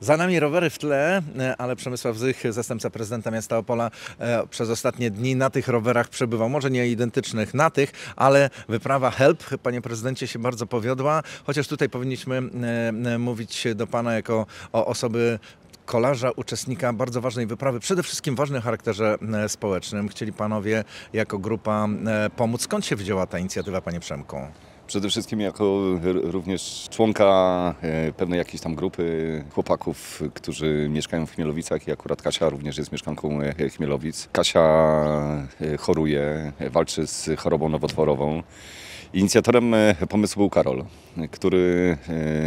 Za nami rowery w tle, e, ale Przemysław Zych, zastępca prezydenta miasta Opola, e, przez ostatnie dni na tych rowerach przebywał. Może nie identycznych na tych, ale wyprawa HELP, panie prezydencie, się bardzo powiodła. Chociaż tutaj powinniśmy e, mówić do pana jako o osoby kolarza, uczestnika bardzo ważnej wyprawy, przede wszystkim ważnej charakterze społecznym. Chcieli panowie jako grupa pomóc. Skąd się wzięła ta inicjatywa, panie Przemku? Przede wszystkim jako również członka e, pewnej jakiejś tam grupy chłopaków, którzy mieszkają w Chmielowicach i akurat Kasia również jest mieszkanką e, Chmielowic. Kasia e, choruje, walczy z chorobą nowotworową. Inicjatorem e, pomysłu był Karol, który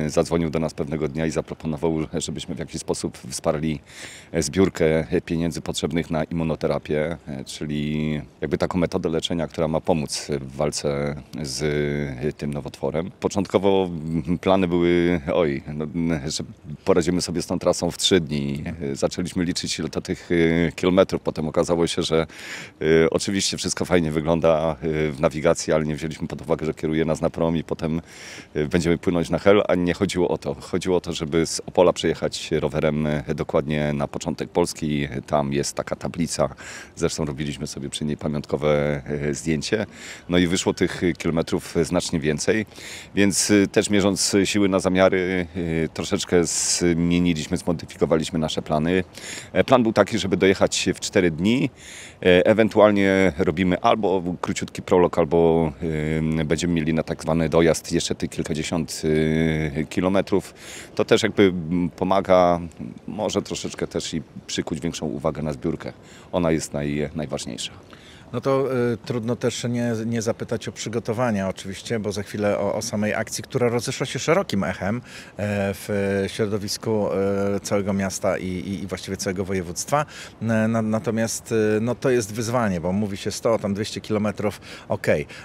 e, zadzwonił do nas pewnego dnia i zaproponował, żebyśmy w jakiś sposób wsparli e, zbiórkę pieniędzy potrzebnych na immunoterapię, czyli jakby taką metodę leczenia, która ma pomóc w walce z tym nowotworem. Początkowo plany były, oj, no, że poradzimy sobie z tą trasą w trzy dni. Zaczęliśmy liczyć to tych kilometrów, potem okazało się, że oczywiście wszystko fajnie wygląda w nawigacji, ale nie wzięliśmy pod uwagę, że kieruje nas na prom i potem e, będziemy płynąć na Hel, a nie chodziło o to. Chodziło o to, żeby z Opola przejechać rowerem e, dokładnie na początek Polski. Tam jest taka tablica, zresztą robiliśmy sobie przy niej pamiątkowe e, zdjęcie. No i wyszło tych kilometrów znacznie więcej, więc też mierząc siły na zamiary, troszeczkę zmieniliśmy, zmodyfikowaliśmy nasze plany. E, Plan był taki, żeby dojechać w 4 dni. E, Ewentualnie robimy albo króciutki prolog, albo będziemy mieli na tak zwany dojazd jeszcze tych kilkadziesiąt e, kilometrów. To też jakby mm, pomaga, może troszeczkę też i przykuć większą uwagę na zbiórkę. Ona jest naj, najważniejsza. No to y, trudno też nie, nie zapytać o przygotowania oczywiście, bo za chwilę o, o samej akcji, która rozeszła się szerokim echem e, w środowisku e, całego miasta i, i, i właściwie całego województwa. E, na, natomiast no, to jest wyzwanie, bo mówi się 100, tam 200 kilometrów.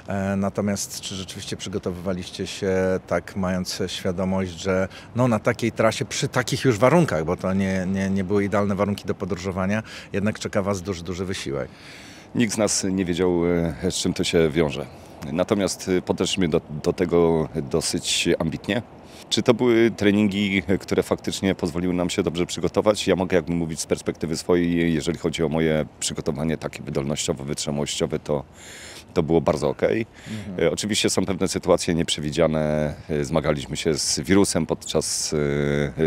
E, Natomiast czy rzeczywiście przygotowywaliście się tak, mając świadomość, że no, na takiej trasie, przy takich już warunkach, bo to nie, nie, nie były idealne warunki do podróżowania, jednak czeka Was duży, duży wysiłek. Nikt z nas nie wiedział, e, z czym to się wiąże. Natomiast e, podeszliśmy do, do tego dosyć ambitnie. Czy to były treningi, e, które faktycznie pozwoliły nam się dobrze przygotować? Ja mogę jakby mówić z perspektywy swojej, jeżeli chodzi o moje przygotowanie takie wydolnościowe, wytrzymałościowe, to, to było bardzo ok. E, Oczywiście są pewne sytuacje nieprzewidziane. E, Zmagaliśmy się z wirusem podczas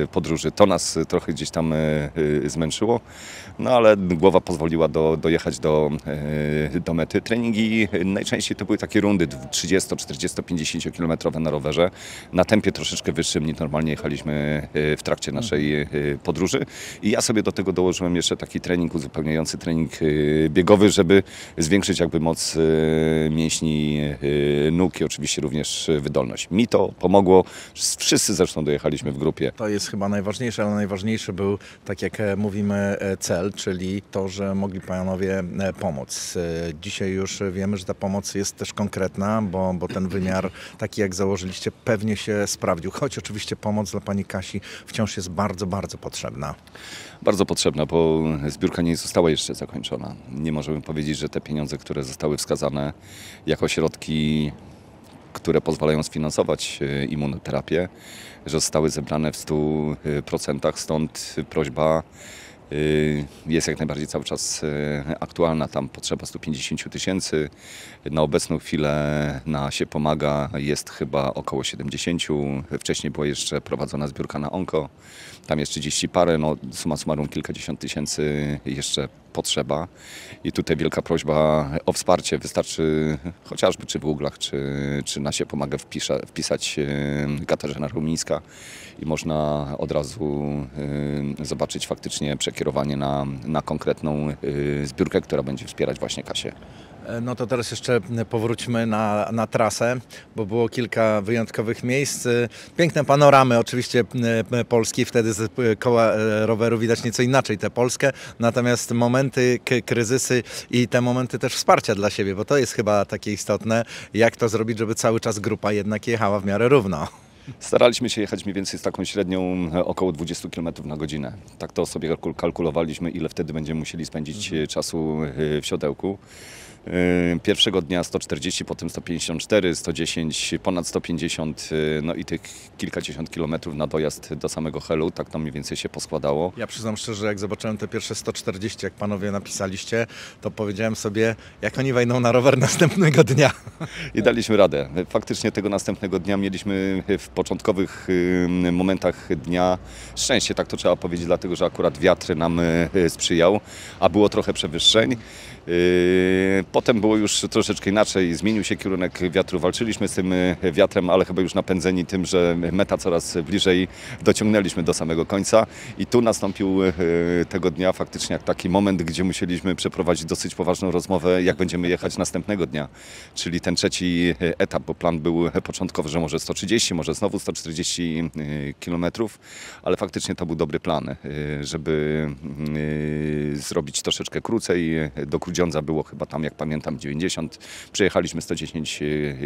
e, podróży. To nas trochę gdzieś tam zmęczyło, no ale głowa pozwoliła do, dojechać do, do mety. Treningi najczęściej to były takie rundy 30, 40, 50 kilometrowe na rowerze, na tempie troszeczkę wyższym niż normalnie jechaliśmy w trakcie naszej e, podróży. I ja sobie do tego dołożyłem jeszcze taki trening uzupełniający, trening biegowy, żeby zwiększyć jakby moc mięśni e, nóg i oczywiście również wydolność. Mi to pomogło. Wszyscy zresztą dojechaliśmy w grupie. To jest chyba najważniejsze, ale najważniejszy był, tak jak e, mówimy, e, cel, czyli to, że mogli panowie e, pomóc. Dzisiaj już wiemy, że ta pomoc jest też konkretna, bo, bo ten wymiar, taki jak założyliście, pewnie się sprawdził. Choć oczywiście pomoc dla pani Kasi wciąż jest bardzo, bardzo potrzebna. Bardzo potrzebna, bo zbiórka nie została jeszcze zakończona. Nie możemy powiedzieć, że te pieniądze, które zostały wskazane jako środki, które pozwalają sfinansować e, immunoterapię, że zostały zebrane w 100%, stąd prośba jest jak najbardziej cały czas e, aktualna. Tam potrzeba 150 tysięcy. Na obecną chwilę na się pomaga jest chyba około 70. Wcześniej była jeszcze prowadzona zbiórka na onko. Tam jest 30 parę, no summa summarum kilkadziesiąt tysięcy jeszcze potrzeba. I tutaj wielka prośba o wsparcie. Wystarczy chociażby czy w Google'ach, czy, czy na się pomaga wpisza, wpisać e, Katarzyna Rumińska i można od razu zobaczyć faktycznie przekierowanie na, na konkretną e, zbiórkę, która będzie wspierać właśnie Kasię. E, No to teraz jeszcze powróćmy na, na trasę, bo było kilka wyjątkowych miejsc. E, Piękne panoramy oczywiście e, Polski, wtedy z koła roweru widać nieco inaczej tę Polskę, natomiast momenty, kryzysy i te momenty też wsparcia dla siebie, bo to jest chyba takie istotne, jak to zrobić, żeby cały czas grupa jednak jechała w miarę równo. Staraliśmy się jechać mniej więcej z taką średnią e, około 20 km na godzinę. Tak to sobie kalkul- kalkulowaliśmy, ile wtedy będziemy musieli spędzić e, czasu e, w siodełku. Y, Pierwszego dnia 140, potem 154, 110, ponad 150, y, no i tych kilkadziesiąt kilometrów na dojazd do samego Helu, tak to mniej więcej się poskładało. Ja przyznam szczerze, jak zobaczyłem te pierwsze 140, jak panowie napisaliście, to powiedziałem sobie, jak oni wejdą na rower następnego dnia. I daliśmy radę. Faktycznie tego następnego dnia mieliśmy w początkowych y, momentach dnia szczęście, tak to trzeba powiedzieć, dlatego że akurat wiatr nam sprzyjał, a było trochę przewyższeń. Y, Potem było już troszeczkę inaczej, zmienił się kierunek wiatru, walczyliśmy z tym y, wiatrem, ale chyba już napędzeni tym, że meta coraz bliżej dociągnęliśmy do samego końca. I tu nastąpił y, tego dnia faktycznie taki moment, gdzie musieliśmy przeprowadzić dosyć poważną rozmowę, jak będziemy jechać następnego dnia, czyli ten trzeci y, etap, bo plan był początkowy, że może 130, może znowu 140 kilometrów, ale faktycznie to był dobry plan, żeby y, zrobić troszeczkę krócej. Do Grudziądza było chyba tam, jak pamiętam, 90. Przejechaliśmy 110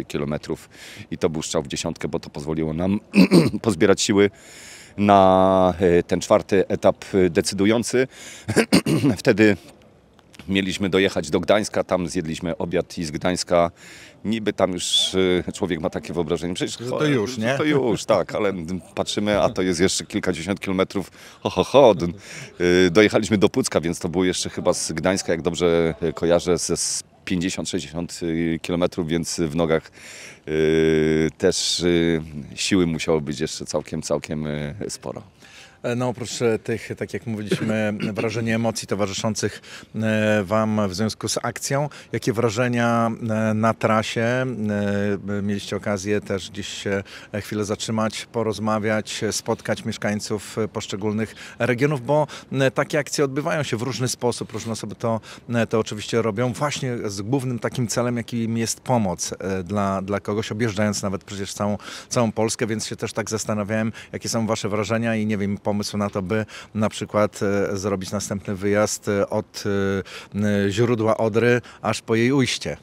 kilometrów i to był strzał w dziesiątkę, bo to pozwoliło nam pozbierać siły na y, ten czwarty etap y, decydujący. Wtedy Mieliśmy dojechać do Gdańska, tam zjedliśmy obiad i z Gdańska niby tam już y, człowiek ma takie wyobrażenie. Przecież Że to już, nie? To już, tak, ale patrzymy, a to jest jeszcze kilkadziesiąt kilometrów. Ho, ho, ho. Y, Dojechaliśmy do Pucka, więc to było jeszcze chyba z Gdańska, jak dobrze y, kojarzę, ze z 50-60 y, kilometrów, więc w nogach też siły musiało być jeszcze całkiem, całkiem sporo. No oprócz e, tych, tak jak mówiliśmy, wrażenia emocji towarzyszących e, Wam w związku z akcją, jakie wrażenia e, na trasie? E, Mieliście okazję też gdzieś się chwilę zatrzymać, porozmawiać, spotkać mieszkańców poszczególnych regionów, bo e, takie akcje odbywają się w różny sposób, różne osoby to, e, to oczywiście robią właśnie z głównym takim celem, jakim jest pomoc e, dla, dla kogoś, objeżdżając nawet przecież całą, całą Polskę, więc się też tak zastanawiałem, jakie są Wasze wrażenia i nie wiem, pomysł na to, by na przykład e, zrobić następny wyjazd e, od e, źródła Odry aż po jej ujście.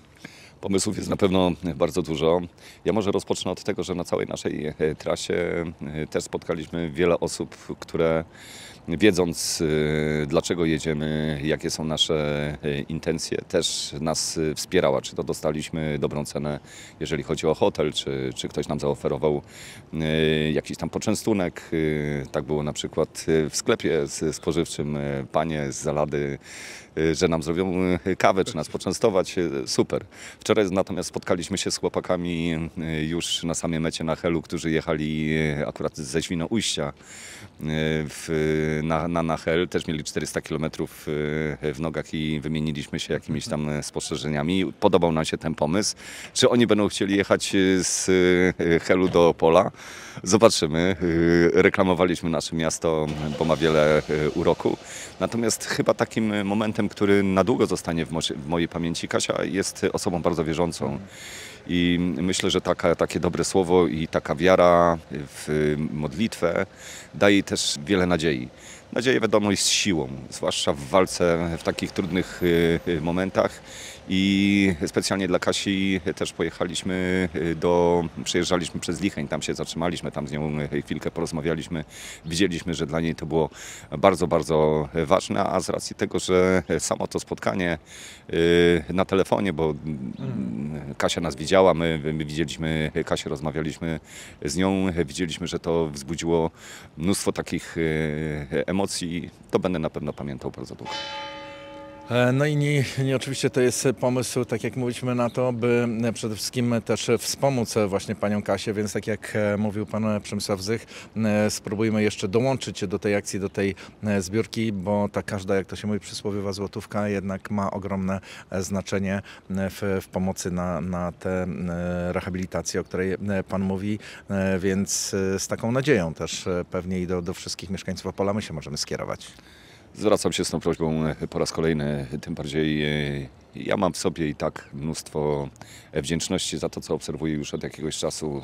Pomysłów jest na pewno bardzo dużo. Ja może rozpocznę od tego, że na całej naszej trasie też spotkaliśmy wiele osób, które wiedząc e, dlaczego jedziemy, jakie są nasze e, intencje, też nas e, wspierała. Czy to dostaliśmy dobrą cenę, jeżeli chodzi o hotel, czy, czy ktoś nam zaoferował jakiś tam poczęstunek. Tak było na przykład w sklepie spożywczym. Panie z Zalady y, że nam zrobią y, kawę, czy nas poczęstować. y, Super. Wczoraj natomiast spotkaliśmy się z chłopakami y, już na samej mecie na Helu, którzy jechali y, akurat ze Świnoujścia y, w, na, na, na Hel. Też mieli 400 km w nogach i wymieniliśmy się jakimiś tam y, spostrzeżeniami. Podobał nam się ten pomysł. Czy oni będą chcieli jechać y, z y, Helu do Pola? Zobaczymy. Y, Reklamowaliśmy nasze miasto, bo ma wiele y, uroku. Natomiast chyba takim momentem, który na długo zostanie w, w mojej pamięci, Kasia jest osobą bardzo wierzącą. I myślę, że taka, takie dobre słowo i taka wiara w modlitwę daje też wiele nadziei. Nadzieja wiadomo jest siłą, zwłaszcza w walce w takich trudnych y, y, momentach. I specjalnie dla Kasi też pojechaliśmy y, do, przejeżdżaliśmy przez Licheń, tam się zatrzymaliśmy, tam z nią chwilkę porozmawialiśmy. Widzieliśmy, że dla niej to było bardzo, bardzo ważne, a z racji tego, że samo to spotkanie na telefonie, bo mm, Kasia nas widziała, my, my widzieliśmy Kasię, rozmawialiśmy z nią, widzieliśmy, że to wzbudziło mnóstwo takich y, emocji, to będę na pewno pamiętał bardzo długo. E, No i nie, nie, oczywiście to jest pomysł, tak jak mówiliśmy na to, by e, przede wszystkim też wspomóc właśnie panią Kasię, więc tak jak e, mówił pan Przemysław Zych, spróbujmy jeszcze dołączyć do tej akcji, do tej zbiórki, bo ta każda, jak to się mówi, przysłowiowa złotówka jednak ma ogromne znaczenie w, w pomocy na, na tę rehabilitację, o której pan mówi, więc z taką nadzieją też pewnie i do, do wszystkich mieszkańców Opola my się możemy skierować. Zwracam się z tą prośbą e, po raz kolejny, tym bardziej e, ja mam w sobie i tak mnóstwo e, wdzięczności za to, co obserwuję już od jakiegoś czasu.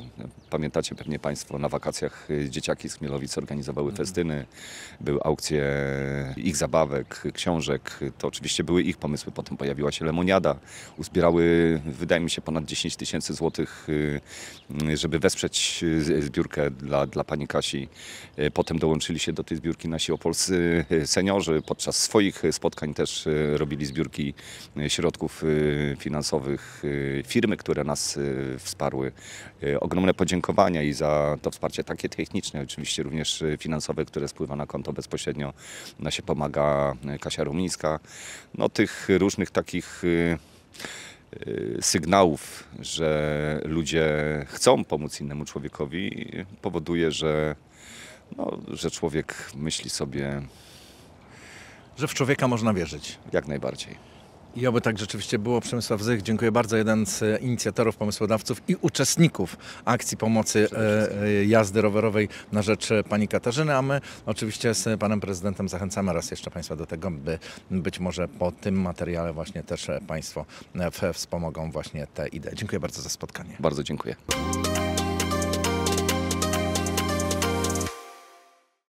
Pamiętacie pewnie Państwo, na wakacjach e, dzieciaki z Chmielowic organizowały festyny, były aukcje ich zabawek, książek. To oczywiście były ich pomysły. Potem pojawiła się lemoniada. Uzbierały, wydaje mi się, ponad 10 tysięcy złotych, e, żeby wesprzeć e, zbiórkę dla, dla pani Kasi. E, Potem dołączyli się do tej zbiórki nasi opolscy e, seniorzy. Podczas swoich spotkań też e, robili zbiórki e, środków y, finansowych, y, firmy, które nas y, wsparły. Ogromne podziękowania i za to wsparcie takie techniczne, oczywiście również finansowe, które spływa na konto bezpośrednio. Na się pomaga Kasia Rumińska. No tych różnych takich sygnałów, że ludzie chcą pomóc innemu człowiekowi, powoduje, że, no, że człowiek myśli sobie Że w człowieka można wierzyć. jak najbardziej. I oby tak rzeczywiście było. Przemysław Zych, dziękuję bardzo. Jeden z e, inicjatorów, pomysłodawców i uczestników akcji pomocy e, e, jazdy rowerowej na rzecz pani Katarzyny, a my oczywiście z panem prezydentem zachęcamy raz jeszcze państwa do tego, by być może po tym materiale właśnie też państwo wspomogą właśnie te idee. Dziękuję bardzo za spotkanie. Bardzo dziękuję.